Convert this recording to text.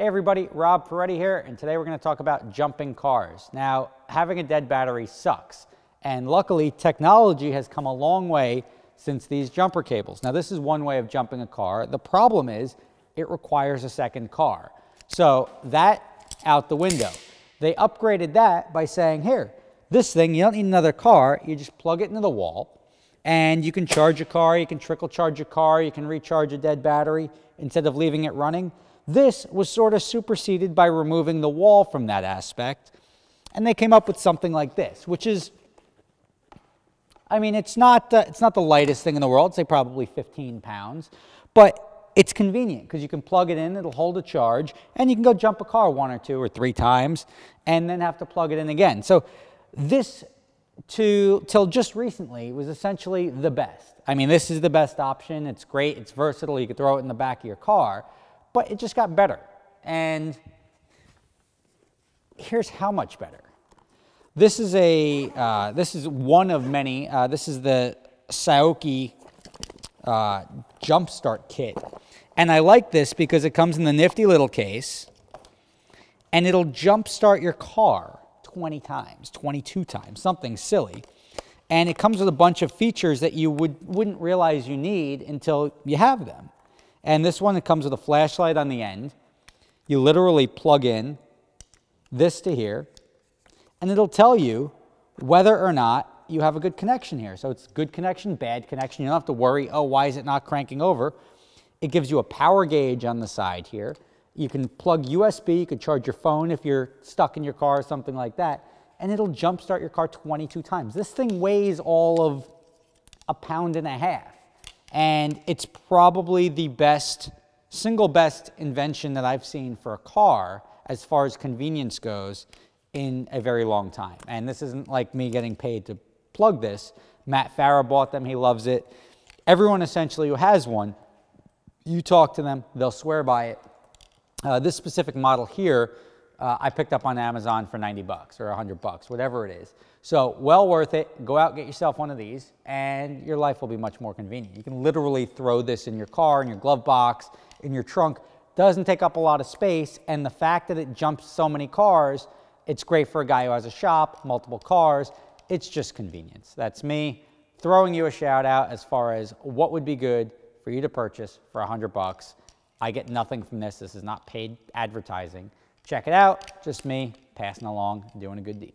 Hey everybody, Rob Ferretti here, and today we're going to talk about jumping cars. Now, having a dead battery sucks, and luckily technology has come a long way since these jumper cables. Now, this is one way of jumping a car. The problem is it requires a second car. So that out the window. They upgraded that by saying, here, this thing, you don't need another car, you just plug it into the wall, and you can charge your car, you can trickle charge your car, you can recharge a dead battery instead of leaving it running. This was sort of superseded by removing the wall from that aspect. And they came up with something like this, which is, I mean, it's not, uh, it's not the lightest thing in the world, say probably 15 pounds, but it's convenient because you can plug it in, it'll hold a charge, and you can go jump a car one or two or three times and then have to plug it in again. So this, to, till just recently, was essentially the best. I mean, this is the best option. It's great, it's versatile, you can throw it in the back of your car but it just got better. And here's how much better. This is a uh, this is one of many. Uh, this is the Suaoki uh, Jumpstart kit, and I like this because it comes in the nifty little case, and it'll jumpstart your car 20 times, 22 times, something silly. And it comes with a bunch of features that you would, wouldn't realize you need until you have them. And this one, it comes with a flashlight on the end. You literally plug in this to here, and it'll tell you whether or not you have a good connection here. So it's good connection, bad connection. You don't have to worry, oh, why is it not cranking over? It gives you a power gauge on the side here. You can plug USB, you can charge your phone if you're stuck in your car or something like that, and it'll jumpstart your car 22 times. This thing weighs all of a pound and a half. And it's probably the best, single best invention that I've seen for a car as far as convenience goes in a very long time. And this isn't like me getting paid to plug this. Matt Farah bought them, he loves it. Everyone essentially who has one, you talk to them, they'll swear by it. Uh, this specific model here uh, I picked up on Amazon for 90 bucks or 100 bucks, whatever it is. So well worth it. Go out, get yourself one of these, and your life will be much more convenient. You can literally throw this in your car, in your glove box, in your trunk. Doesn't take up a lot of space, and the fact that it jumps so many cars, it's great for a guy who has a shop, multiple cars. It's just convenience. That's me throwing you a shout out as far as what would be good for you to purchase for 100 bucks. I get nothing from this. This is not paid advertising. Check it out. Just me passing along, doing a good deed.